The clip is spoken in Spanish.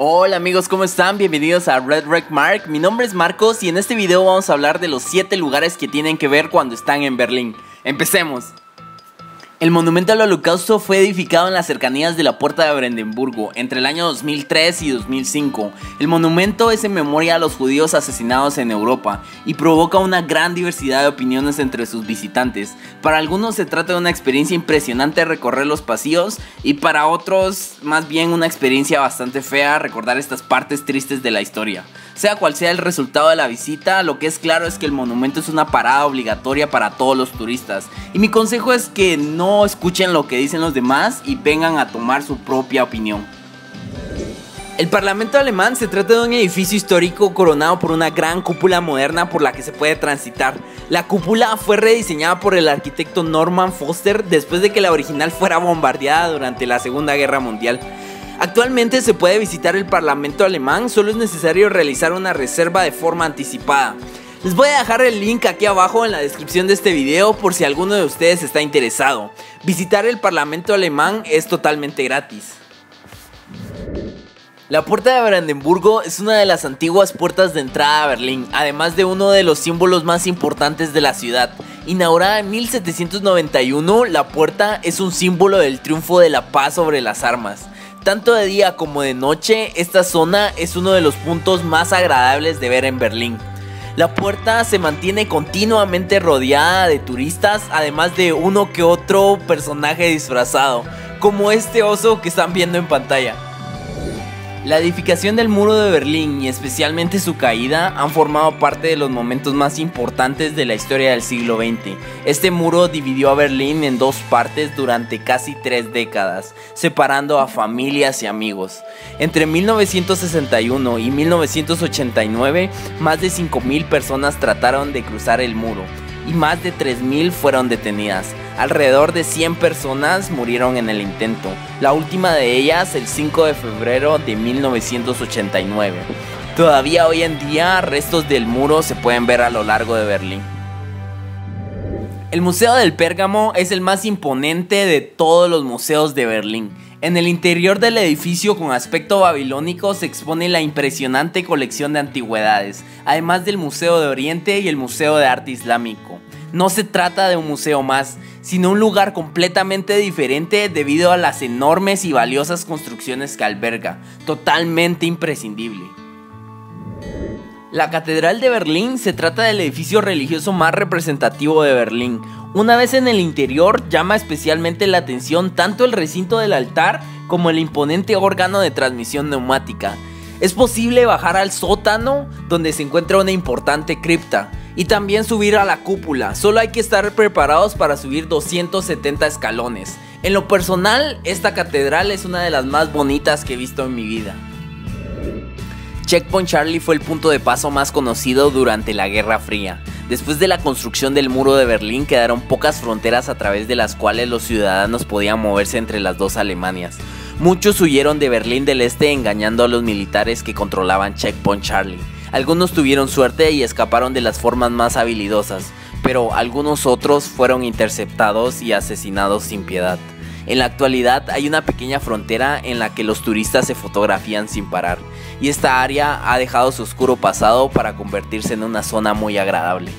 Hola amigos, ¿cómo están? Bienvenidos a Red Wreck Mark. Mi nombre es Marcos y en este video vamos a hablar de los 7 lugares que tienen que ver cuando están en Berlín. Empecemos. El monumento al holocausto fue edificado en las cercanías de la Puerta de Brandenburgo entre el año 2003 y 2005. El monumento es en memoria a los judíos asesinados en Europa y provoca una gran diversidad de opiniones entre sus visitantes. Para algunos se trata de una experiencia impresionante recorrer los pasillos y para otros más bien una experiencia bastante fea recordar estas partes tristes de la historia. Sea cual sea el resultado de la visita, lo que es claro es que el monumento es una parada obligatoria para todos los turistas. Y mi consejo es que escuchen lo que dicen los demás y vengan a tomar su propia opinión. El Parlamento alemán se trata de un edificio histórico coronado por una gran cúpula moderna por la que se puede transitar. La cúpula fue rediseñada por el arquitecto Norman Foster después de que la original fuera bombardeada durante la Segunda Guerra Mundial. Actualmente se puede visitar el Parlamento alemán, solo es necesario realizar una reserva de forma anticipada. Les voy a dejar el link aquí abajo en la descripción de este video por si alguno de ustedes está interesado. Visitar el Parlamento alemán es totalmente gratis. La puerta de Brandenburgo es una de las antiguas puertas de entrada a Berlín, además de uno de los símbolos más importantes de la ciudad. Inaugurada en 1791, la puerta es un símbolo del triunfo de la paz sobre las armas. Tanto de día como de noche, esta zona es uno de los puntos más agradables de ver en Berlín. La puerta se mantiene continuamente rodeada de turistas, además de uno que otro personaje disfrazado, como este oso que están viendo en pantalla. La edificación del muro de Berlín y especialmente su caída han formado parte de los momentos más importantes de la historia del siglo XX. Este muro dividió a Berlín en dos partes durante casi tres décadas, separando a familias y amigos. Entre 1961 y 1989, más de 5.000 personas trataron de cruzar el muro y más de 3.000 fueron detenidas. Alrededor de 100 personas murieron en el intento, la última de ellas el 5 de febrero de 1989. Todavía hoy en día restos del muro se pueden ver a lo largo de Berlín. El Museo del Pérgamo es el más imponente de todos los museos de Berlín. En el interior del edificio con aspecto babilónico se expone la impresionante colección de antigüedades, además del Museo de Oriente y el Museo de Arte Islámico. No se trata de un museo más, sino un lugar completamente diferente debido a las enormes y valiosas construcciones que alberga, totalmente imprescindible. La Catedral de Berlín se trata del edificio religioso más representativo de Berlín, una vez en el interior llama especialmente la atención tanto el recinto del altar como el imponente órgano de transmisión neumática. Es posible bajar al sótano donde se encuentra una importante cripta y también subir a la cúpula. Solo hay que estar preparados para subir 270 escalones. En lo personal, esta catedral es una de las más bonitas que he visto en mi vida. Checkpoint Charlie fue el punto de paso más conocido durante la Guerra Fría. Después de la construcción del muro de Berlín quedaron pocas fronteras a través de las cuales los ciudadanos podían moverse entre las dos Alemanias. Muchos huyeron de Berlín del Este engañando a los militares que controlaban Checkpoint Charlie. Algunos tuvieron suerte y escaparon de las formas más habilidosas, pero algunos otros fueron interceptados y asesinados sin piedad. En la actualidad hay una pequeña frontera en la que los turistas se fotografían sin parar, y esta área ha dejado su oscuro pasado para convertirse en una zona muy agradable.